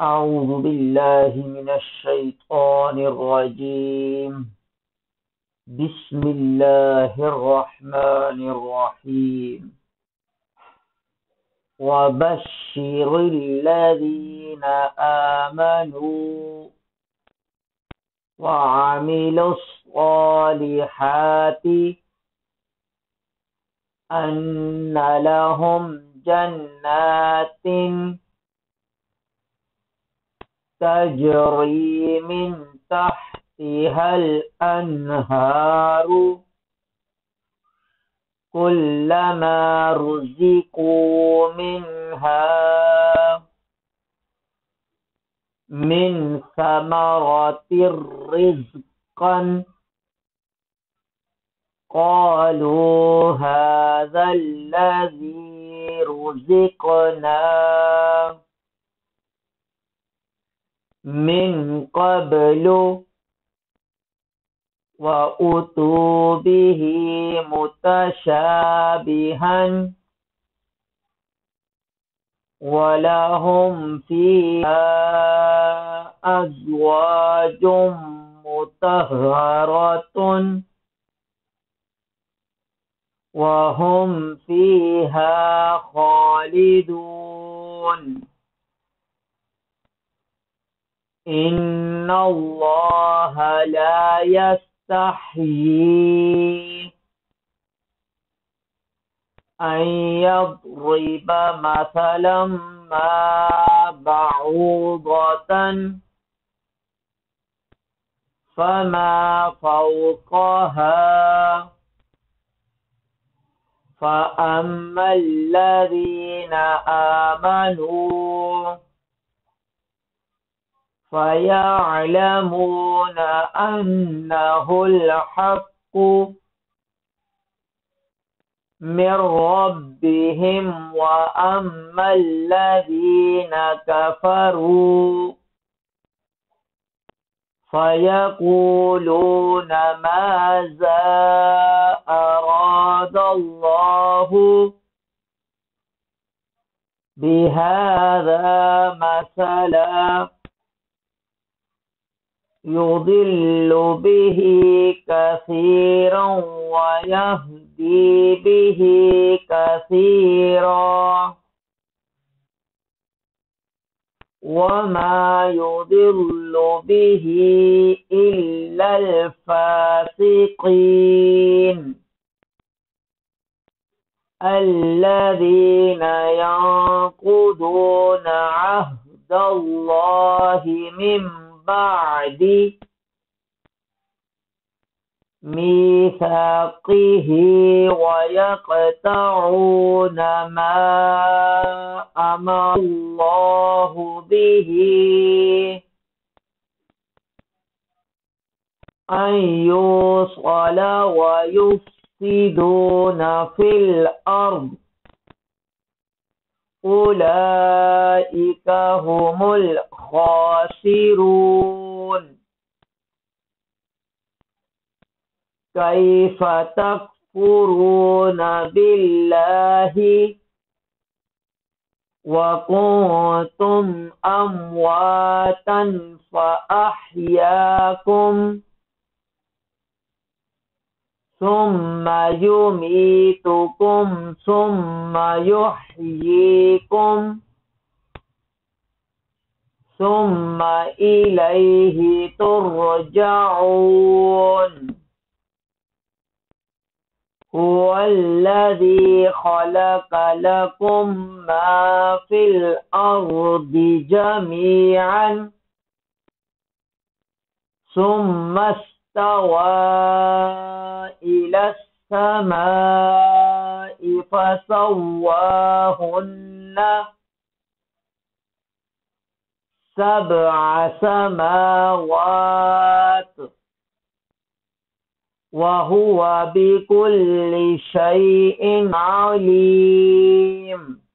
أعوذ بالله من الشيطان الرجيم. بسم الله الرحمن الرحيم. وبشر الذين آمنوا وعملوا الصالحات أن لهم جنات تجري من تحتها الأنهار. كلما رزقوا منها من ثمرة رزقا قالوا هذا الذي رزقنا. من قبل وأتوا به متشابها ولهم فيها أزواج مطهرة وهم فيها خالدون. إن الله لا يستحيي أن يضرب مثلا ما بعوضة فما فوقها فأما الذين آمنوا فيعلمون أنه الحق من ربهم وأما الذين كفروا فيقولون ماذا أراد الله بهذا مثلا يضل به كثيرا ويهدي به كثيرا. وما يضل به إلا الفاسقين. الذين ينقضون عهد الله بعد ميثاقه ويقطعون ما أمر الله به أن يوصل ويفسدون في الأرض. أولئك هم الخاسرون. كيف تكفرون بالله؟ وكنتم أمواتا فأحياكم. ثم يميتكم ثم يحييكم ثم إليه ترجعون هو الذي خلق لكم ما في الأرض جميعا ثم استوى إلى السماء فسواهن سبع سماوات وهو بكل شيء عليم.